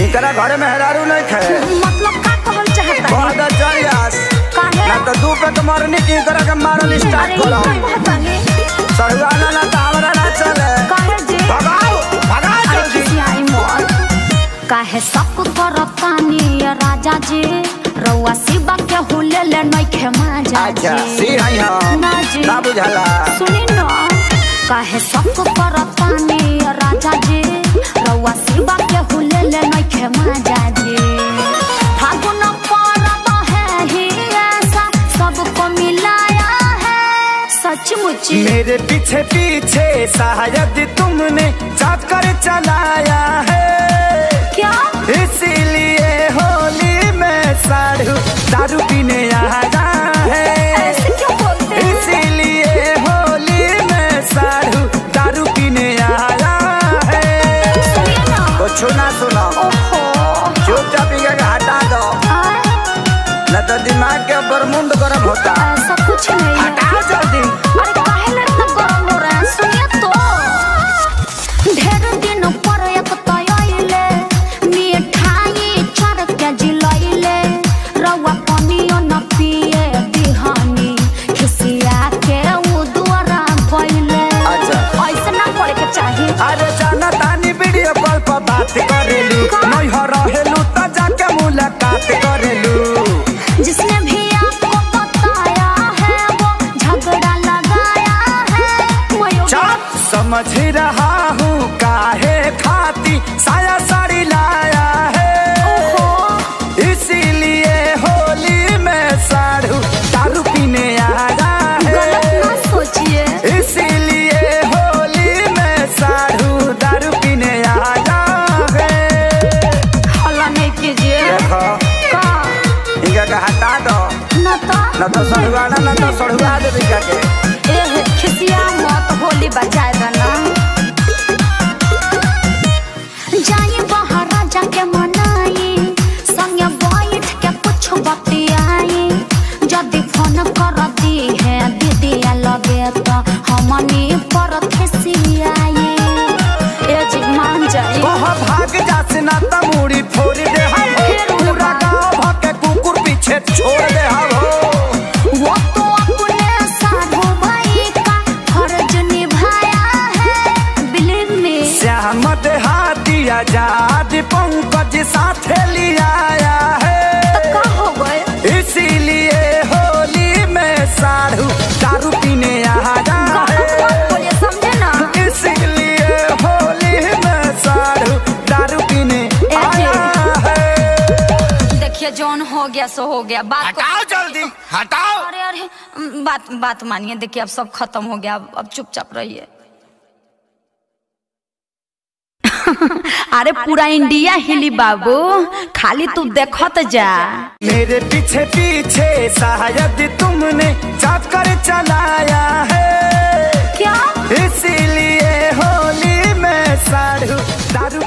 इकरा घरे में हेरारू नहीं खे। मतलब का कहल चाहता है? बहुत जरियास काहे? ना तो दू पे के मरनी की इकरा के मारल स्टार्ट करो। है सरुआना ना तो हमरा ना चले। काहे जे? भगाओ भगा अरे जल्दी। आई मोर। काहे सब करतानी ये राजा जी? रउआ शिवा के हुले ले नहीं खे माजा अच्छा जी। सी आई हम ना जी। ना सुनी न। काहे सब करतानी राजा जी। रउआ शिवा के हुले ले माजा जी फागुन परब है ही ऐसा सबको मिलाया है सचमुच। मेरे पीछे पीछे शायद तुमने चक्कर चलाया है। क्या? इसीलिए सुनो ओहो चुपचाप हटा दो। न तो दिमाग के ऊपर मुंड गर्म होता। ऐसा कुछ नहीं। समझ रहा हूँ काहे खाती साया साड़ी लाया है। इसीलिए होली में साढ़ू दारू पीने आया गलत है सोचिए। इसीलिए होली में साढ़ू दारू पीने आया है। हल्ला नहीं कीजिए इनका हटा दो। न तो। न तो सड़ुआना न तो सड़ुआ दे के एह खिसिया मत होली बजाए देना साथ लिया आया है का हो गए? इसीलिए होली में साढ़ू दारू पीने आया गलत है बात बोलिए समझे ना। इसीलिए होली में साढ़ू दारू पीने आया है। देखिए जौन हो गया सो हो गया। बात हटाओ जल्दी हटाओ। अरे अरे बात बात मानिए। देखिए अब सब खत्म हो गया। अब अब चुपचाप रहिए। अरे पूरा इंडिया हिली बाबू खाली तू देख जा। मेरे पीछे पीछे शायद तुमने जाकर चलाया है। क्या? इसीलिए होली में साढ़ू दारू